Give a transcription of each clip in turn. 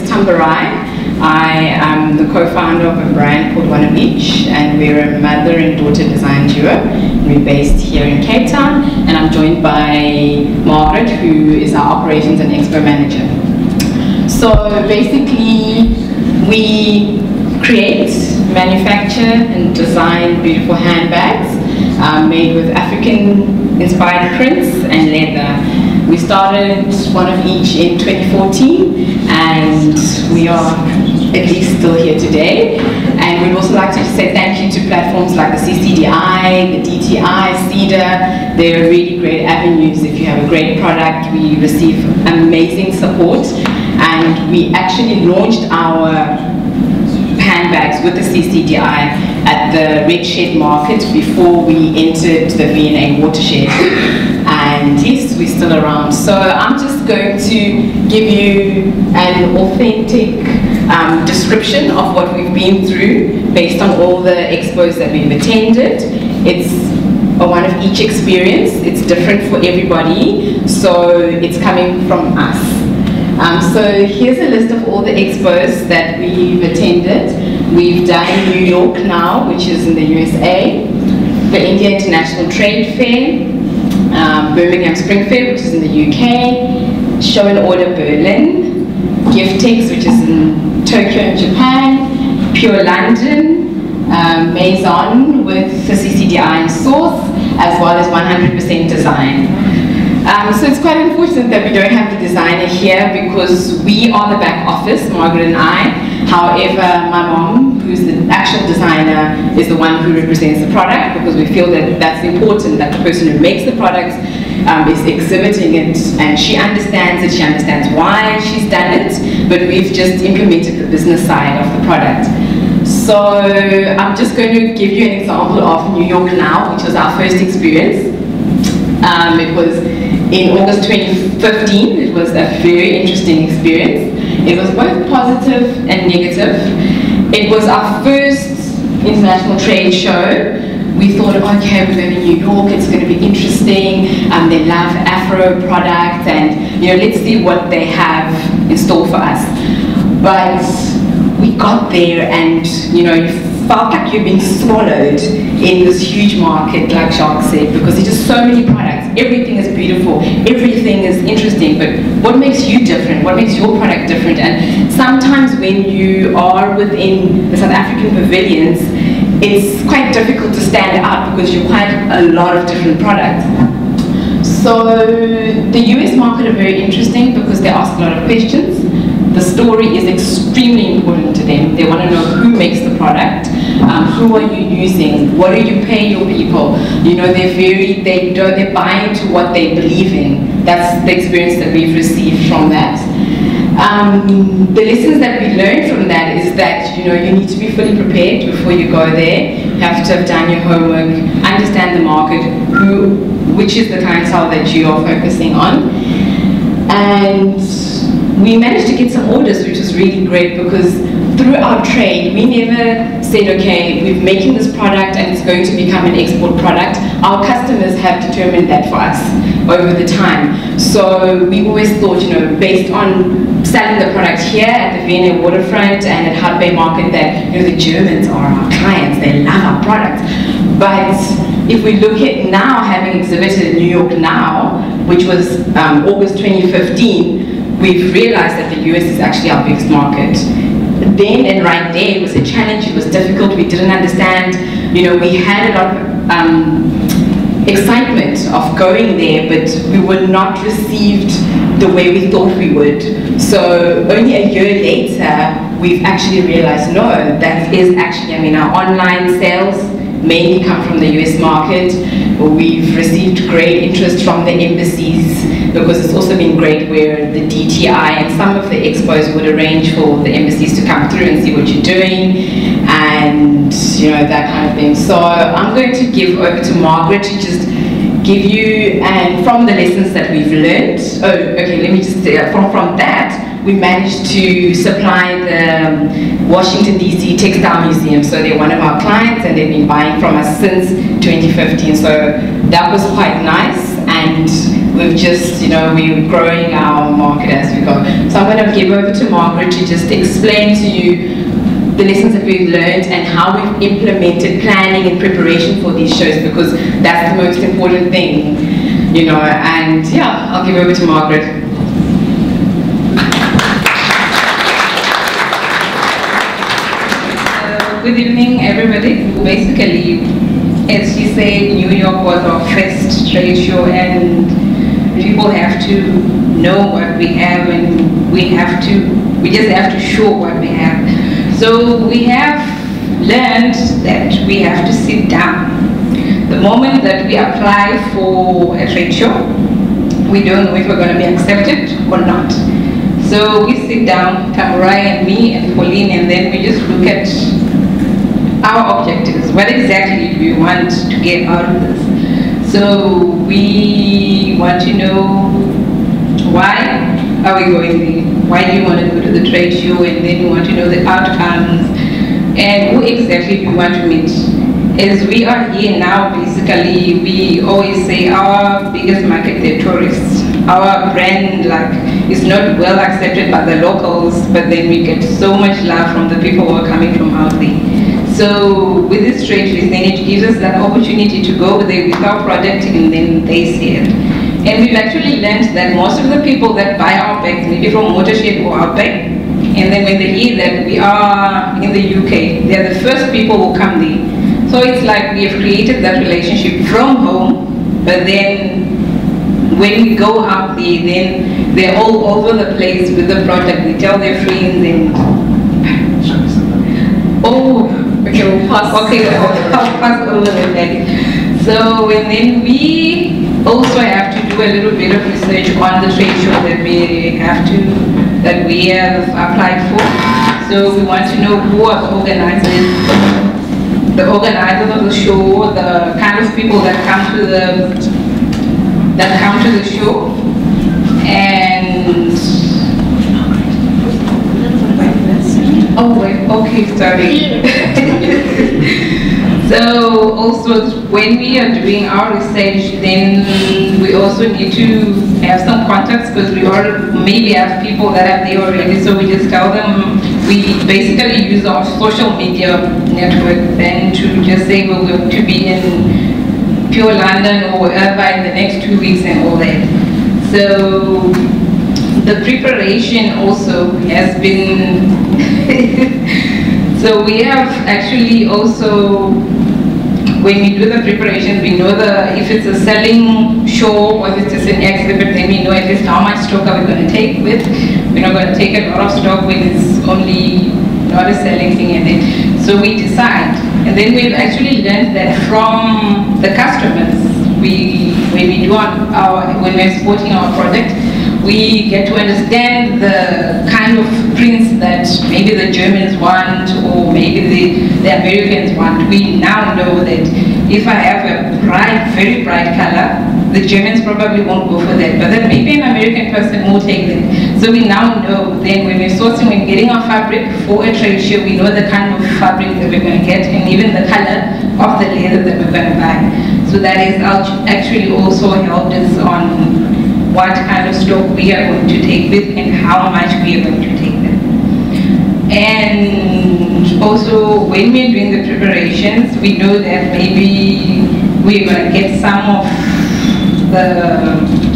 is Tambarai. I am the co-founder of a brand called One of Each, and we're a mother and daughter design duo. We're based here in Cape Town, and I'm joined by Margaret, who is our operations and expo manager. So basically, we create, manufacture, and design beautiful handbags um, made with African-inspired prints and leather. We started one of each in 2014 and we are at least still here today. And we'd also like to say thank you to platforms like the CCDI, the DTI, SEDA. They're really great avenues. If you have a great product, we receive amazing support. And we actually launched our handbags with the CCDI at the Red Shed Market before we entered the V&A watershed. And yes, we're still around. So I'm just going to give you an authentic um, description of what we've been through based on all the expos that we've attended. It's a one of each experience. It's different for everybody. So it's coming from us. Um, so here's a list of all the expos that we've attended. We've done New York now, which is in the USA, the India International Trade Fair, um, Birmingham Spring Fair, which is in the UK, Show and Order Berlin, Giftex, which is in Tokyo and Japan, Pure London, um, Maison with the CCDI Source, as well as 100% Design. Um, so it's quite unfortunate that we don't have the designer here because we are the back office, Margaret and I, However, my mom, who's the actual designer, is the one who represents the product because we feel that that's important, that the person who makes the product um, is exhibiting it and she understands it, she understands why she's done it, but we've just implemented the business side of the product. So I'm just going to give you an example of New York Now, which was our first experience. Um, it was in August 2015. It was a very interesting experience. It was both positive and negative. It was our first international trade show. We thought, okay, we're going to New York, it's going to be interesting. Um, they love Afro products and, you know, let's see what they have in store for us. But we got there and, you know, felt like you're being swallowed in this huge market, like Jacques said, because there's just so many products everything is beautiful, everything is interesting, but what makes you different? What makes your product different? And sometimes when you are within the South African pavilions, it's quite difficult to stand out because you quite a lot of different products. So the US market are very interesting because they ask a lot of questions. The story is extremely important them. They want to know who makes the product, um, who are you using, what do you pay your people. You know, they're very, they don't, they buy into what they believe in. That's the experience that we've received from that. Um, the lessons that we learned from that is that you know you need to be fully prepared before you go there. You have to have done your homework, understand the market, who, which is the clientele that you are focusing on, and we managed to get some orders, which was really great because through our trade, we never said, okay, we're making this product and it's going to become an export product. Our customers have determined that for us over the time. So we always thought, you know, based on selling the product here at the V&A waterfront and at Hout Bay Market that, you know, the Germans are our clients, they love our product. But if we look at now having exhibited in New York now, which was um, August 2015, we've realized that the US is actually our biggest market. Then and right there, it was a challenge, it was difficult, we didn't understand, you know, we had a lot of um, excitement of going there, but we were not received the way we thought we would. So only a year later, we've actually realized, no, that is actually, I mean, our online sales mainly come from the US market. We've received great interest from the embassies because it's also been great where the DTI and some of the expos would arrange for the embassies to come through and see what you're doing and you know that kind of thing. So I'm going to give over to Margaret to just give you and from the lessons that we've learned. Oh, okay. Let me just say from from that we managed to supply the um, Washington DC Textile Museum. So they're one of our clients and they've been buying from us since 2015. So that was quite nice and we've just, you know, we're growing our market as we go. So I'm going to give over to Margaret to just explain to you the lessons that we've learned and how we've implemented planning and preparation for these shows because that's the most important thing, you know, and yeah, I'll give over to Margaret. Good evening, everybody. Basically, as she said, New York was our first trade show and people have to know what we have and we have to, we just have to show what we have. So we have learned that we have to sit down. The moment that we apply for a trade show, we don't know if we're going to be accepted or not. So we sit down, Tamarai and me and Pauline, and then we just look at our objectives. What exactly do we want to get out of this? So we want to know why are we going there? Why do you want to go to the trade show? And then we want to know the outcomes and who exactly do we want to meet. As we are here now, basically, we always say our biggest market, they're tourists. Our brand, like, is not well accepted by the locals, but then we get so much love from the people who are coming from out there. So with this trade then it gives us that opportunity to go there with our product and then they see it. And we've actually learned that most of the people that buy our bags, maybe from Watershed or Hout Bay, and then when they hear that we are in the UK, they're the first people who come there. So it's like we have created that relationship from home, but then when we go out there, then they're all over the place with the product. They tell their friends and, oh, Okay, pass. Okay, I'll pass over the next. So, and then we also have to do a little bit of research on the trade show that we have to, that we have applied for. So we want to know who are the organizers, the organizers of the show, the kind of people that come to the, that come to the show, and Oh, wait, okay, sorry. so also when we are doing our research, then we also need to have some contacts because we all maybe have people that are there already. So we just tell them, we basically use our social media network then to just say we're going to be in pure London or wherever in the next two weeks and all that. So the preparation also has been so we have actually also when we do the preparation we know the if it's a selling show or if it's just an exhibit then we know at least how much stock are we going to take with. We're not going to take a lot of stock when it's only not a selling thing and then so we decide. And then we've actually learned that from the customers. We when we do our when we're supporting our product we get to understand the kind of prints that maybe the Germans want or maybe the, the Americans want. We now know that if I have a bright, very bright color, the Germans probably won't go for that, but then maybe an American person will take that. So we now know then when we're sourcing, when getting our fabric for a trade show, we know the kind of fabric that we're going to get and even the color of the leather that we're going to buy. So that is actually also helped us on what kind of stock we are going to take with and how much we are going to take them. And also when we're doing the preparations, we know that maybe we're going to get some of the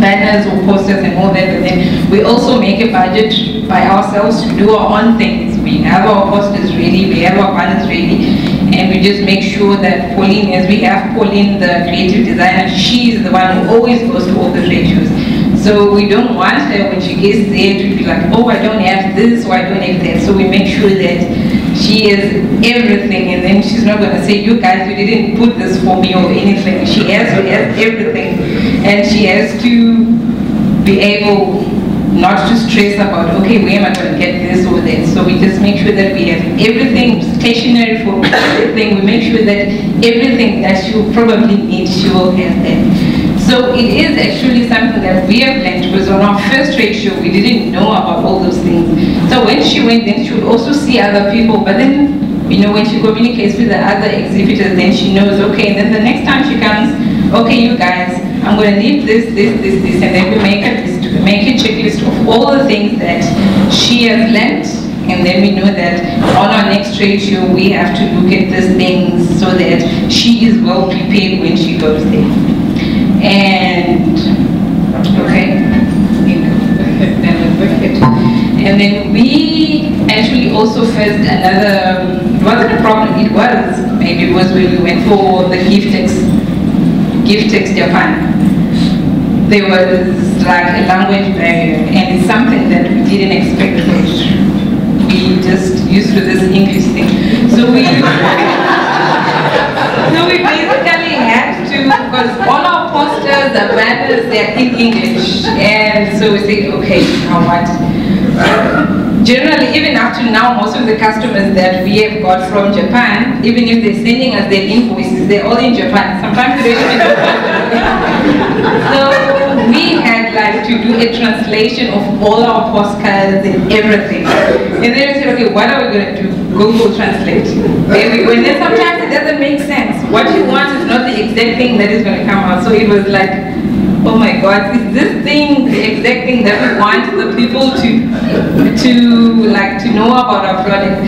banners or posters and all that, but then we also make a budget by ourselves to do our own things. We have our posters ready, we have our banners ready, and we just make sure that Pauline, as we have Pauline, the creative designer, she is the one who always goes to all the trade shows. So we don't want her when she gets there to be like, oh, I don't have this or I don't have that. So we make sure that she is everything and then she's not going to say, you guys, you didn't put this for me or anything. She has, she has everything and she has to be able not to stress about, okay, where am I going to get this or that. So we just make sure that we have everything stationary for everything. We make sure that everything that she will probably need, she will have that. So it is actually something that we have learned because on our first trade show, we didn't know about all those things. So when she went, then she would also see other people, but then, you know, when she communicates with the other exhibitors, then she knows, okay, then the next time she comes, okay, you guys, I'm going to need this, this, this, this, and then we make a we make a checklist of all the things that she has learned, and then we know that on our next trade show we have to look at these things so that she is well prepared when she goes there. And okay, and then we actually also faced another. It wasn't a problem. It was maybe it was when we went for the Giftex Giftex Japan. There was like a language barrier, and it's something that we didn't expect. We just used to this English thing, so we. so we basically had to, because all our posters, the banners, they're in English. And so we say, okay, how much? Generally, even up to now, most of the customers that we have got from Japan, even if they're sending us their invoices, they're all in Japan. Sometimes they don't even So we had like to do a translation of all our postcards and everything. And then we said, okay, what are we going to do? Google Translate. And when then sometimes it doesn't make sense. What you want is not the exact thing that is going to come out. So it was like, oh my God, is this thing the exact thing that we want the people to, to like to know about our product?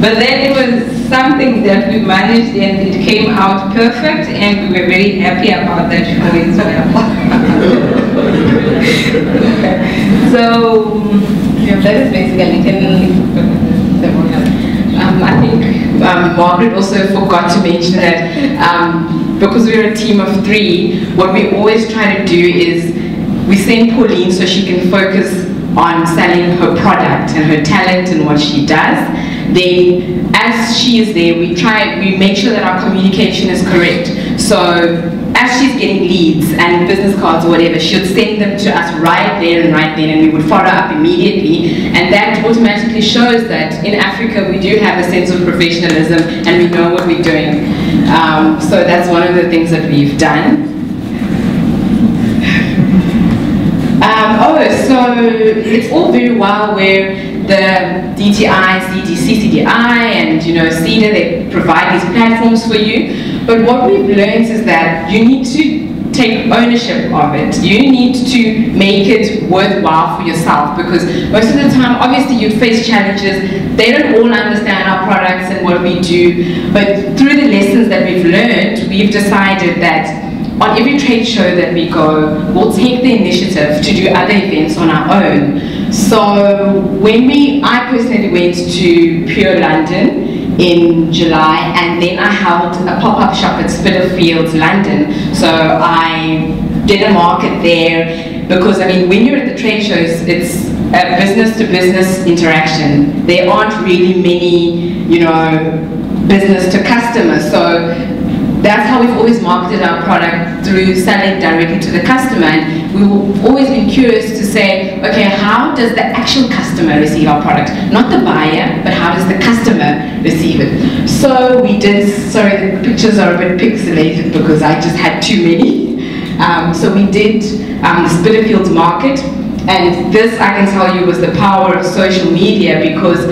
But then it was something that we managed and it came out perfect and we were very happy about that show as well. so, yeah, that is basically, can, um, I think um, Margaret also forgot to mention that um, because we're a team of three, what we always try to do is we send Pauline so she can focus on selling her product and her talent and what she does. Then, as she is there, we try, we make sure that our communication is correct. So as she's getting leads and business cards or whatever, she would send them to us right there and right then, and we would follow up immediately. And that automatically shows that in Africa we do have a sense of professionalism and we know what we're doing. Um, so that's one of the things that we've done. Um, oh, so it's all very well where the DTI, CDC, CDI, and you know, SEDA, they provide these platforms for you. But what we've learned is that you need to take ownership of it. You need to make it worthwhile for yourself because most of the time, obviously, you face challenges. They don't all understand our products and what we do. But through the lessons that we've learned, we've decided that on every trade show that we go, we'll take the initiative to do other events on our own. So when we, I personally went to Pure London, in July, and then I held a pop-up shop at Spitalfields, London. So I did a market there because I mean, when you're at the trade shows, it's a business-to-business -business interaction. There aren't really many, you know, business to customer. So that's how we've always marketed our product through selling directly to the customer. And we've always been curious to say, okay, how does the actual customer receive our product? Not the buyer, but how does the customer receive it? So we did, sorry, the pictures are a bit pixelated because I just had too many. Um, so we did um, the Spitalfields market and this, I can tell you, was the power of social media because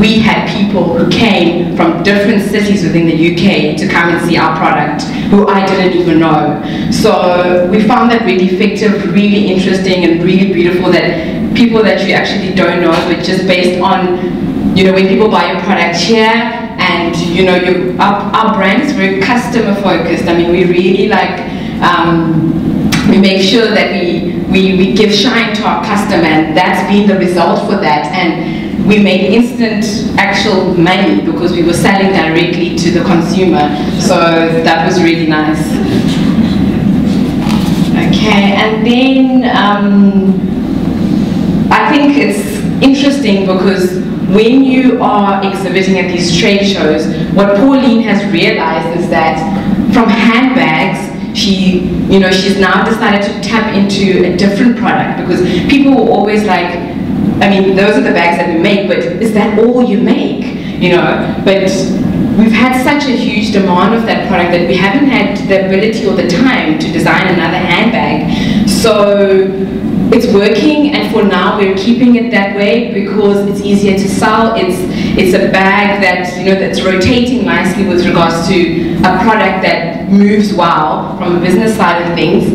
we had people who came from different cities within the UK to come and see our product, who I didn't even know. So we found that really effective, really interesting, and really beautiful that people that you actually don't know, but just based on, you know, when people buy your product here, and you know, you, our, our brand is very customer focused. I mean, we really like, um, we make sure that we we, we give shine to our customer and that's been the result for that. And we made instant actual money because we were selling directly to the consumer. So that was really nice. Okay and then um, I think it's interesting because when you are exhibiting at these trade shows what Pauline has realized is that from handbags she, you know, she's now decided to tap into a different product because people were always like, I mean, those are the bags that we make, but is that all you make? you know, but we've had such a huge demand of that product that we haven't had the ability or the time to design another handbag. So it's working and for now we're keeping it that way because it's easier to sell. It's it's a bag that you know that's rotating nicely with regards to a product that moves well from a business side of things.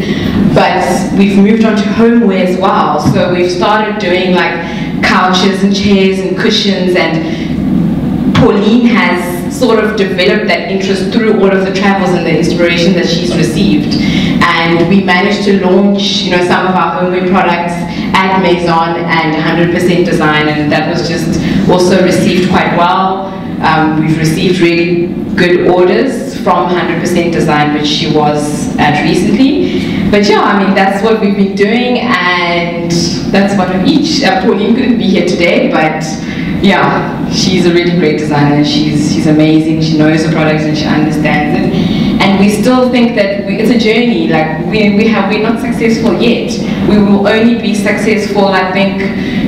But we've moved on to homeware as well. So we've started doing like couches and chairs and cushions and Pauline has sort of developed that interest through all of the travels and the inspiration that she's received. And we managed to launch, you know, some of our homemade products at Maison and 100% design, and that was just also received quite well. Um, we've received really good orders from 100% design, which she was at recently. But yeah, I mean, that's what we've been doing, and that's what we each. Uh, Pauline couldn't be here today, but yeah, she's a really great designer. She's she's amazing. She knows the products and she understands it. And we still think that we, it's a journey. Like we we have we're not successful yet. We will only be successful. I think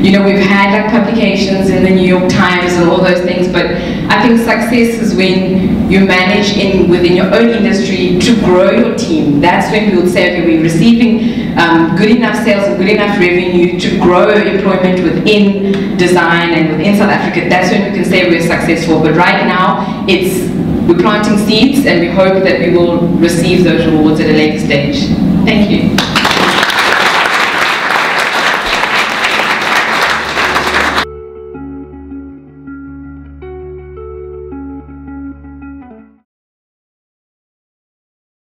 you know we've had like publications in the New York Times and all those things. But I think success is when you manage in within your own industry to grow your team. That's when we would say okay, we're receiving um, good enough sales and good enough revenue to grow employment within design and within South Africa, that's when we can say we're successful. But right now, it's we're planting seeds and we hope that we will receive those rewards at a later stage. Thank you.